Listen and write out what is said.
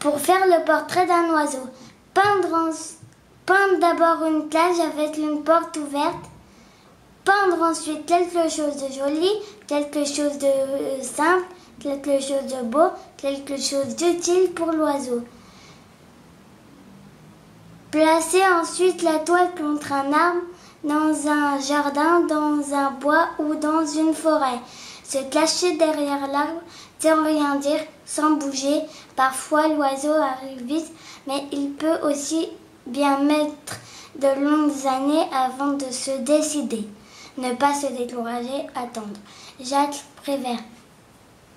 Pour faire le portrait d'un oiseau, peindre, d'abord une plage avec une porte ouverte, peindre ensuite quelque chose de joli, quelque chose de simple, quelque chose de beau, quelque chose d'utile pour l'oiseau. Placer ensuite la toile contre un arbre, dans un jardin, dans un bois ou dans une forêt. Se cacher derrière l'arbre sans rien dire, sans bouger. Parfois l'oiseau arrive vite, mais il peut aussi bien mettre de longues années avant de se décider. Ne pas se décourager, attendre. Jacques Prévert.